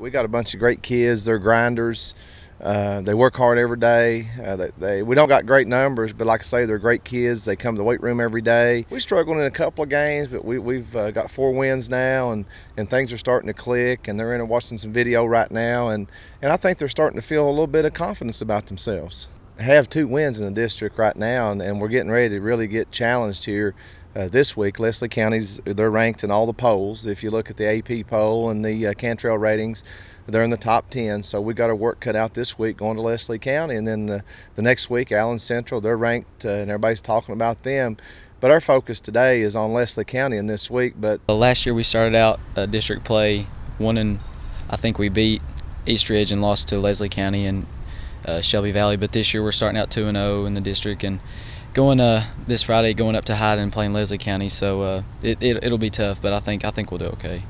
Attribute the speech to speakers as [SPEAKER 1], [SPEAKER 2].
[SPEAKER 1] We got a bunch of great kids. They're grinders. Uh, they work hard every day. Uh, they, they, we don't got great numbers, but like I say, they're great kids. They come to the weight room every day. We struggled in a couple of games, but we, have uh, got four wins now, and, and things are starting to click. And they're in and watching some video right now, and, and I think they're starting to feel a little bit of confidence about themselves. Have two wins in the district right now, and, and we're getting ready to really get challenged here. Uh, this week, Leslie County's they're ranked in all the polls. If you look at the AP poll and the uh, Cantrell ratings, they're in the top 10. So we got our work cut out this week going to Leslie County. And then the, the next week, Allen Central, they're ranked uh, and everybody's talking about them. But our focus today is on Leslie County in this week. But
[SPEAKER 2] last year we started out uh, district play, one and I think we beat East Ridge and lost to Leslie County and uh, Shelby Valley. But this year we're starting out 2 and 0 in the district and going uh, this Friday going up to Hyden and playing Leslie County. So uh, it, it, it'll be tough, but I think I think we'll do okay.